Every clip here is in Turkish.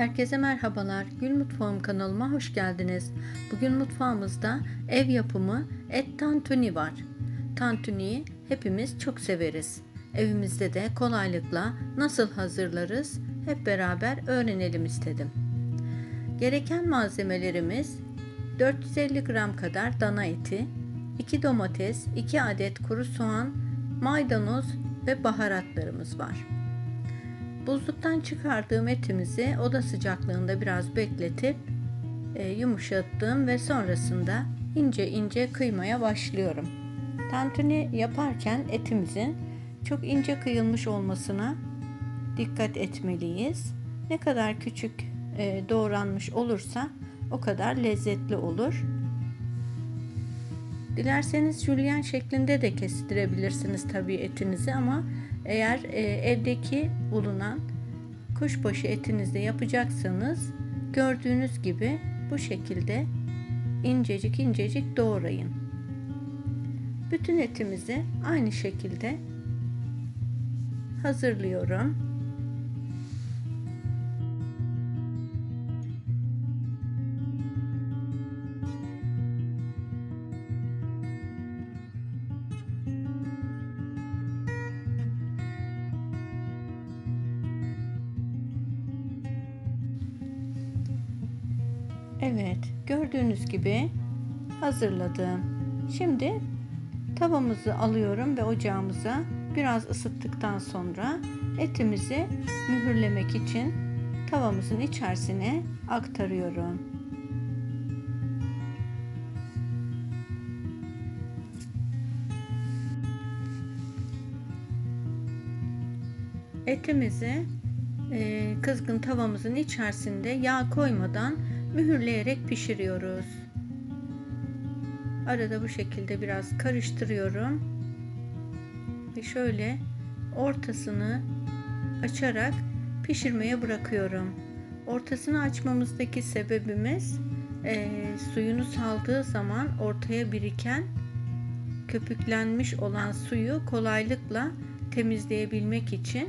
Herkese merhabalar. Gül Mutfağım kanalıma hoş geldiniz. Bugün mutfağımızda ev yapımı et tantuni var. Tantuniyi hepimiz çok severiz. Evimizde de kolaylıkla nasıl hazırlarız hep beraber öğrenelim istedim. Gereken malzemelerimiz 450 gram kadar dana eti, 2 domates, 2 adet kuru soğan, maydanoz ve baharatlarımız var. Buzluktan çıkardığım etimizi oda sıcaklığında biraz bekletip e, yumuşattım ve sonrasında ince ince kıymaya başlıyorum. Tantuni yaparken etimizin çok ince kıyılmış olmasına dikkat etmeliyiz. Ne kadar küçük e, doğranmış olursa o kadar lezzetli olur. Dilerseniz jülyen şeklinde de kestirebilirsiniz tabii etinizi ama eğer e, evdeki bulunan kuşbaşı etinizde yapacaksanız gördüğünüz gibi bu şekilde incecik incecik doğrayın. Bütün etimizi aynı şekilde hazırlıyorum. Evet, gördüğünüz gibi hazırladım. Şimdi tavamızı alıyorum ve ocağımıza biraz ısıttıktan sonra etimizi mühürlemek için tavamızın içerisine aktarıyorum. Etimizi kızgın tavamızın içerisinde yağ koymadan mühürleyerek pişiriyoruz. Arada bu şekilde biraz karıştırıyorum. Ve şöyle ortasını açarak pişirmeye bırakıyorum. Ortasını açmamızdaki sebebimiz e, suyunu saldığı zaman ortaya biriken köpüklenmiş olan suyu kolaylıkla temizleyebilmek için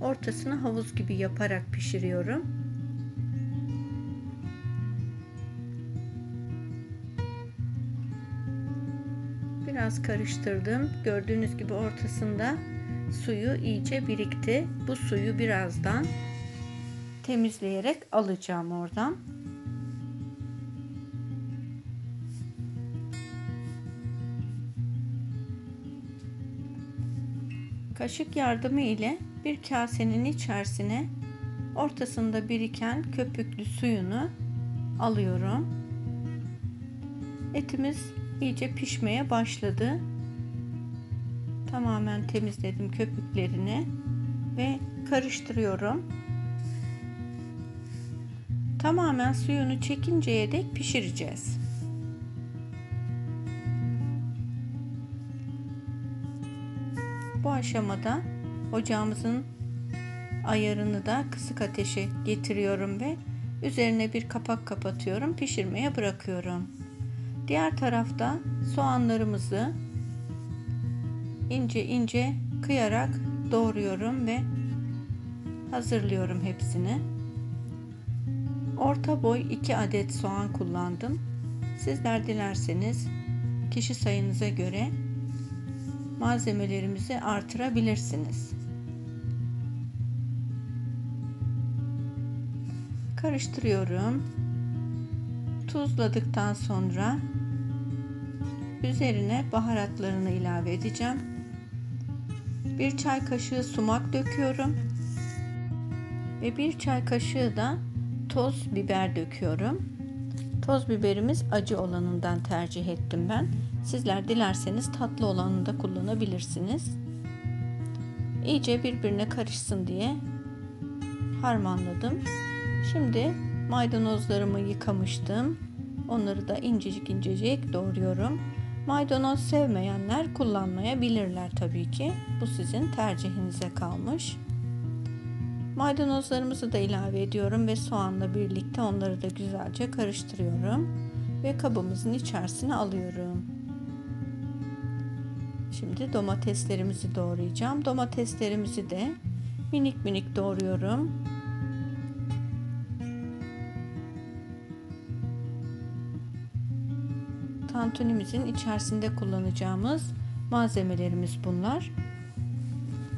ortasını havuz gibi yaparak pişiriyorum. Biraz karıştırdım. Gördüğünüz gibi ortasında suyu iyice birikti. Bu suyu birazdan temizleyerek alacağım oradan. Kaşık yardımı ile bir kasenin içerisine ortasında biriken köpüklü suyunu alıyorum. Etimiz iyice pişmeye başladı. Tamamen temizledim köpüklerini ve karıştırıyorum. Tamamen suyunu çekinceye dek pişireceğiz. Bu aşamada ocağımızın ayarını da kısık ateşe getiriyorum ve üzerine bir kapak kapatıyorum. Pişirmeye bırakıyorum. Diğer tarafta soğanlarımızı ince ince kıyarak doğruyorum ve hazırlıyorum hepsini. Orta boy 2 adet soğan kullandım. Sizler dilerseniz kişi sayınıza göre malzemelerimizi artırabilirsiniz. Karıştırıyorum. Tuzladıktan sonra Üzerine baharatlarını ilave edeceğim. Bir çay kaşığı sumak döküyorum. Ve bir çay kaşığı da toz biber döküyorum. Toz biberimiz acı olanından tercih ettim ben. Sizler dilerseniz tatlı olanını da kullanabilirsiniz. İyice birbirine karışsın diye harmanladım. Şimdi maydanozlarımı yıkamıştım. Onları da incecik incecik doğruyorum. Maydanoz sevmeyenler kullanmayabilirler tabii ki. Bu sizin tercihinize kalmış. Maydanozlarımızı da ilave ediyorum ve soğanla birlikte onları da güzelce karıştırıyorum ve kabımızın içerisine alıyorum. Şimdi domateslerimizi doğrayacağım. Domateslerimizi de minik minik doğruyorum. Tantunimizin içerisinde kullanacağımız malzemelerimiz bunlar.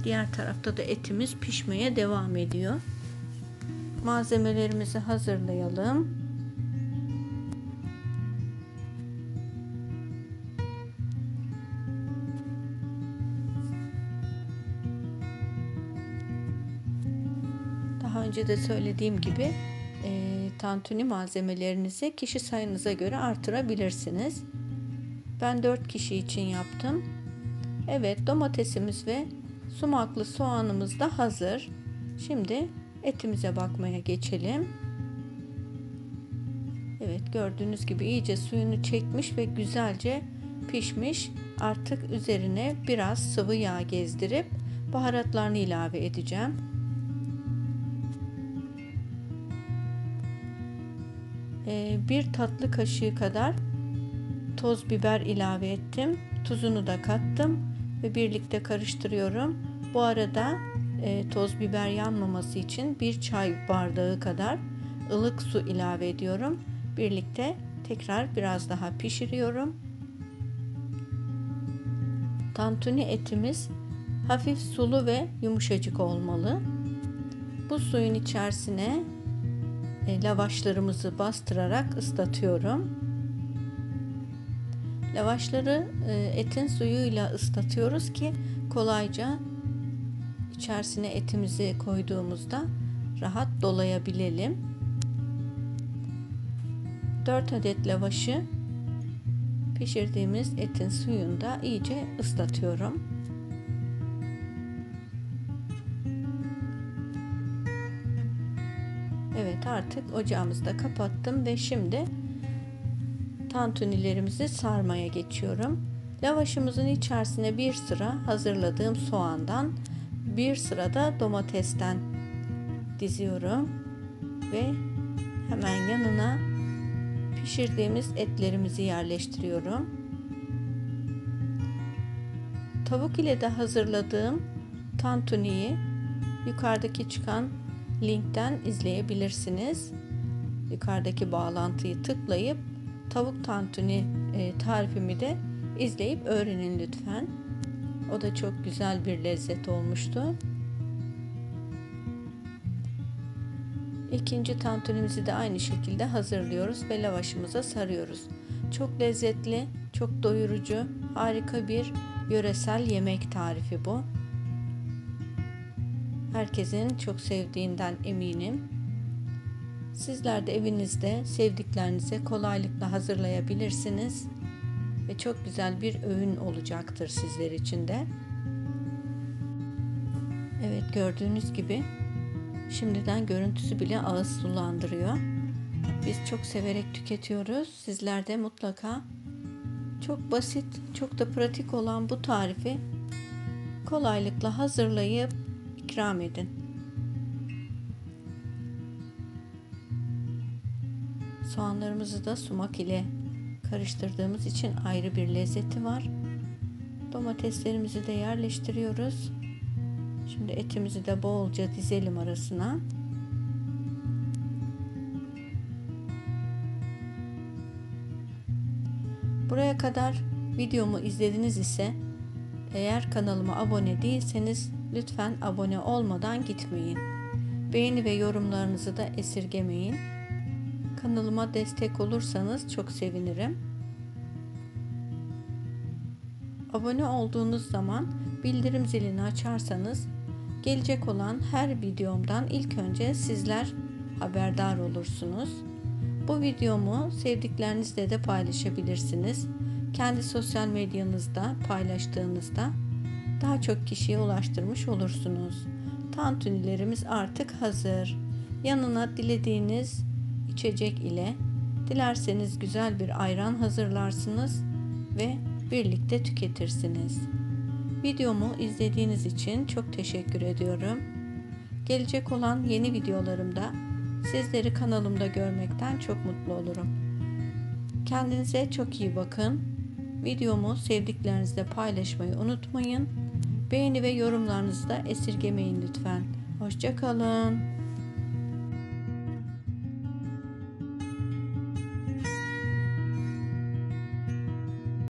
Diğer tarafta da etimiz pişmeye devam ediyor. Malzemelerimizi hazırlayalım. Daha önce de söylediğim gibi tantuni malzemelerinizi kişi sayınıza göre artırabilirsiniz. Ben 4 kişi için yaptım. Evet domatesimiz ve sumaklı soğanımız da hazır. Şimdi etimize bakmaya geçelim. Evet gördüğünüz gibi iyice suyunu çekmiş ve güzelce pişmiş. Artık üzerine biraz sıvı yağ gezdirip baharatlarını ilave edeceğim. Bir tatlı kaşığı kadar toz biber ilave ettim. Tuzunu da kattım ve birlikte karıştırıyorum. Bu arada e, toz biber yanmaması için bir çay bardağı kadar ılık su ilave ediyorum. Birlikte tekrar biraz daha pişiriyorum. Tantuni etimiz hafif sulu ve yumuşacık olmalı. Bu suyun içerisine lavaşlarımızı bastırarak ıslatıyorum. Lavaşları e, etin suyuyla ıslatıyoruz ki kolayca içerisine etimizi koyduğumuzda rahat dolayabilelim. 4 adet lavaşı pişirdiğimiz etin suyunda iyice ıslatıyorum. Evet artık ocağımızı da kapattım ve şimdi tantunilerimizi sarmaya geçiyorum. Lavaşımızın içerisine bir sıra hazırladığım soğandan bir sırada domatesten diziyorum ve hemen yanına pişirdiğimiz etlerimizi yerleştiriyorum. Tavuk ile de hazırladığım tantuniyi yukarıdaki çıkan linkten izleyebilirsiniz. Yukarıdaki bağlantıyı tıklayıp tavuk tantuni e, tarifimi de izleyip öğrenin lütfen. O da çok güzel bir lezzet olmuştu. İkinci tantunimizi de aynı şekilde hazırlıyoruz ve lavaşımıza sarıyoruz. Çok lezzetli, çok doyurucu, harika bir yöresel yemek tarifi bu. Herkesin çok sevdiğinden eminim. Sizler de evinizde sevdiklerinize kolaylıkla hazırlayabilirsiniz ve çok güzel bir öğün olacaktır sizler için de. Evet gördüğünüz gibi şimdiden görüntüsü bile ağız sulandırıyor. Biz çok severek tüketiyoruz. Sizler de mutlaka çok basit, çok da pratik olan bu tarifi kolaylıkla hazırlayıp ikram edin. Soğanlarımızı da sumak ile karıştırdığımız için ayrı bir lezzeti var. Domateslerimizi de yerleştiriyoruz. Şimdi etimizi de bolca dizelim arasına. Buraya kadar videomu izlediniz ise eğer kanalıma abone değilseniz lütfen abone olmadan gitmeyin. Beğeni ve yorumlarınızı da esirgemeyin. Kanalıma destek olursanız çok sevinirim. Abone olduğunuz zaman bildirim zilini açarsanız gelecek olan her videomdan ilk önce sizler haberdar olursunuz. Bu videomu sevdiklerinizle de paylaşabilirsiniz. Kendi sosyal medyanızda paylaştığınızda daha çok kişiye ulaştırmış olursunuz. Tantunilerimiz artık hazır. Yanına dilediğiniz içecek ile dilerseniz güzel bir ayran hazırlarsınız ve birlikte tüketirsiniz. Videomu izlediğiniz için çok teşekkür ediyorum. Gelecek olan yeni videolarımda sizleri kanalımda görmekten çok mutlu olurum. Kendinize çok iyi bakın. Videomu sevdiklerinizle paylaşmayı unutmayın. Beğeni ve yorumlarınızı da esirgemeyin lütfen. Hoşçakalın.